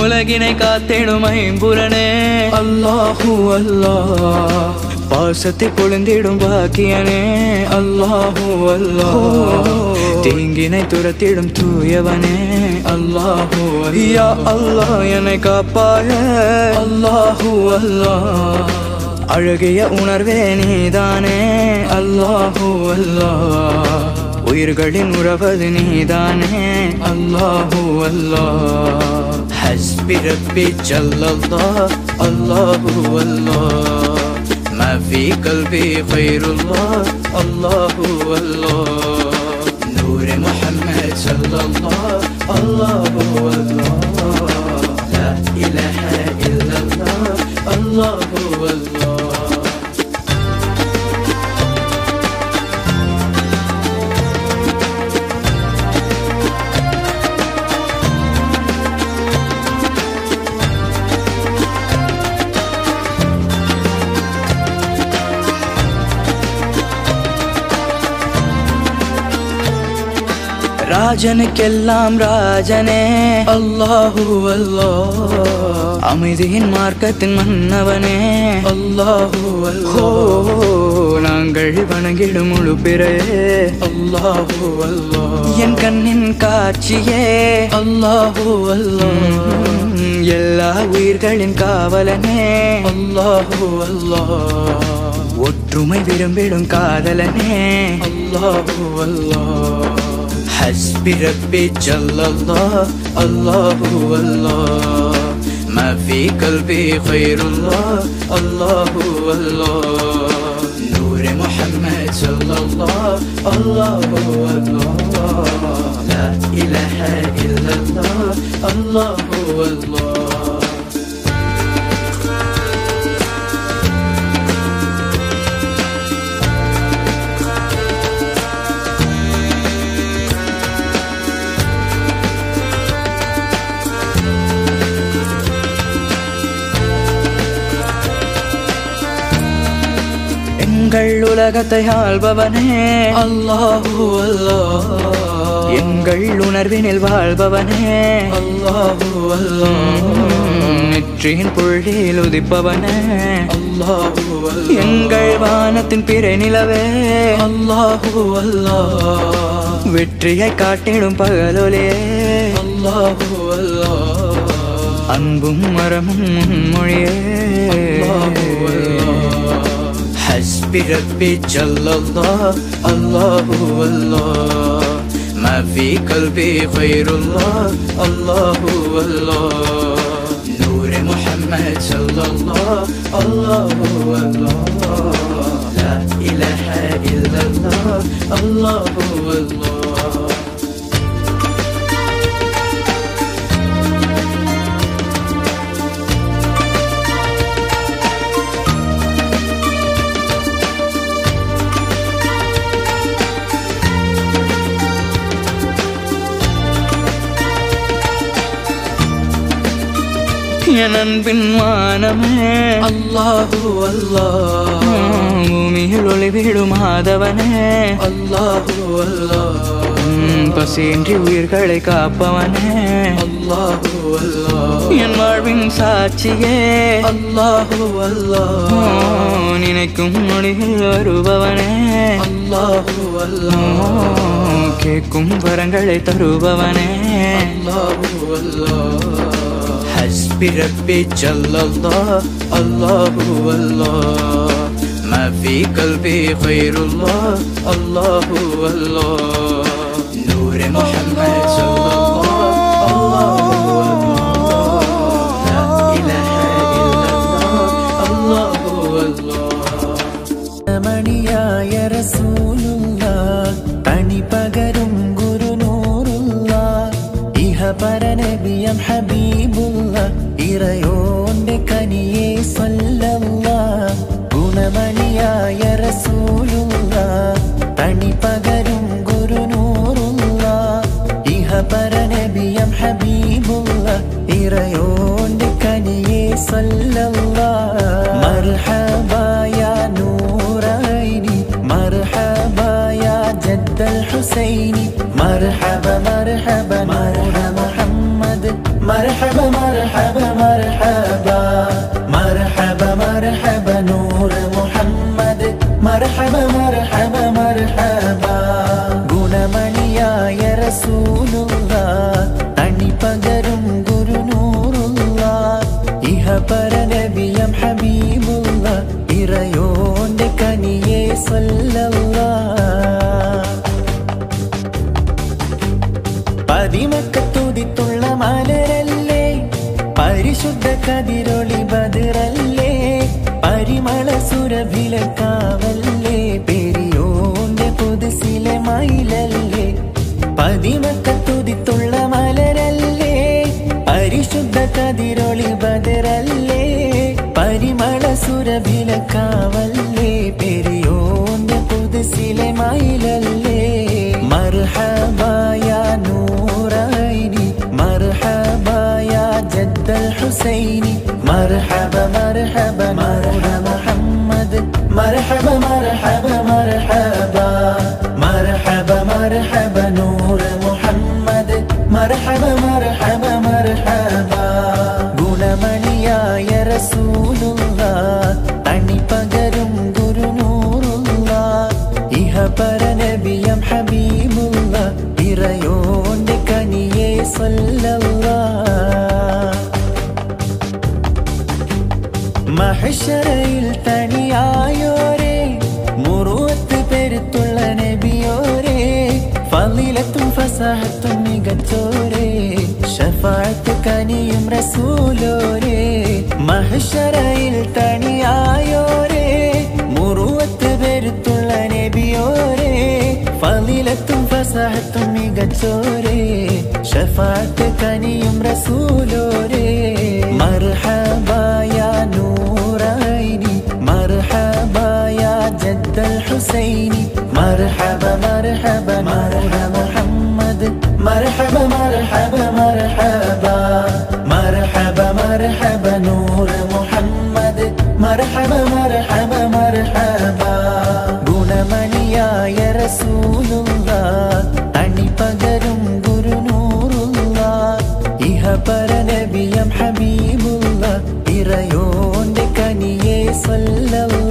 உலகினை காத்திடும் ஐம்புலனே அல்லாஹூ அல்லாஹ். பாசத்தை பொழுந்திடும் பாக்கியனே. அல்லாஹூ அல்லாஹ். தீங்கினை துரத்திடும் தூயவனே. அல்லாஹூ யா அல்லாஹ் என்னை காப்பாய. அல்லாஹூ அல்லாஹ். அழகிய உணர்வே நீதானே அல்லாஹூ அல்லாஹ் உயிர்களின் உறவது நீதானே அல்லாஹூ அல்லாஹ் حسبي ربي جل الله الله الله ما في قلبي غير الله الله الله نور محمد صلى الله الله الله ராஜனுக்கெல்லாம் ராஜனே. அல்லாஹூ அல்லாஹ். அமைதியின் மார்க்கத்தின் மன்னவனே. அல்லாஹூ அல்லோ நாங்கள் வணங்கிடும் முழு பிறையே. அல்லாஹூ அல்லாஹ். என் கண்ணின் காட்சியே. அல்லாஹூ அல்லாஹ். எல்லா உயிர்களின் காவலனே. அல்லாஹூ அல்லாஹ். ஒற்றுமை விரும்பிடும் காதலனே. அல்லாஹூ அல்லாஹ். حسبي ربي جل الله الله الله. ما في قلبي خير الله الله الله. نور محمد صلى الله الله الله. لا إله إلا الله الله الله. எங்கள் உலகத்தை ஆள்பவனே. அல்லாஹூ அல்லாஹ். எங்கள் உணர்வினில் வாழ்பவனே. அல்லாஹூ அல்லாஹ். நெற்றியின் புள்ளியில் உதிப்பவனே. அல்லாஹூ எங்கள் வானத்தின் பிறை நிலவே. அல்லாஹூ அல்லாஹ். வெற்றியை காட்டிடும் பகலொலே அல்லாஹூ அல்லாஹ். அன்பும் மரமும் மொழியே. حسبي ربي جل الله الله الله ما في قلبي غير الله الله الله نور محمد صلى الله الله الله لا إله إلا الله الله الله என் அன்பின் வானமே. அல்லாஹூ அல்லாஹ். பூமியில் ஒளி விடும் மாதவனே அல்லாஹூ. அல்லாஹ் பசியின்றி உயிர்களை காப்பவனே. அல்லாஹூ அல்லாஹ். என் வாழ்வின் சாட்சியே. அல்லாஹூ அல்லாஹ். நினைக்கும் நொடியில் வருபவனே. அல்லாஹூ அல்லாஹ். கேட்கும் வரங்களை தருபவனே. அல்லாஹூ அல்லாஹ். حسبي ربي جل الله الله الله ما في قلبي غير الله الله الله نور محمد صلى പരനബിയം ഹബീബുള്ള ഇറയോന്റെ കനിയെ സല്ലല്ല ഗുണമണിയായ റസൂലുള്ള. തണി പകരും ഗുരുനൂറുള്ള. ഇഹ പരനബിയം ഹബീബുള്ള ഇറയോന്റെ നബിയം ഹബീബുള്ള ഇറയോന്റെ കനിയെ സല്ലല്ലാ പതിമക്കത്തുതിത്തുള്ള മലരല്ലേ പരിശുദ്ധ കതിരൊളി ബദിറല്ലേ പരിമള സുരഭില കാവല്ലേ പെരിയോന്റെ പുതുസിലെ മയിലല്ലേ. പതിമക്കത്തുതിത്തുള്ള മലരല്ലേ പരിശുദ്ധ കതിരൊളി പരിമള സുരഭിലക്കാവല്ലേ പെരിയോന്റെ പുതുസിലെ മയിലല്ലേ മർഹബായ നൂറൈനി മർഹബായ ജദ്ദൽ ഹുസൈനി മർഹബ മർഹബ മർഹബ നബിയം ഹബീബുള്ള ഇറയോന്റെ കനിയേ സല്ലല്ലാ. മഹശരയിൽ തനിയായോരേ മുറുവത്ത് പെരുത്തുള്ള നബിയോരേ ഫളിലത്തും ഫസാഹത്തും മികച്ചോരേ ഷഫാത്ത് കനിയും റസൂലോരേ. മഹശരയിൽ തണിയായോരേ فضيلة فساحة ميجاتوري شفاعتك يوم رسولوري مرحبا يا نور عيني مرحبا يا جد الحسيني مرحبا مرحبا مرحبا محمد مرحبا مرحبا مرحبا مرحبا مرحبا نور محمد مرحبا مرحبا مرحبا para nabiyam habibullah bir ayondekaniye sallallahu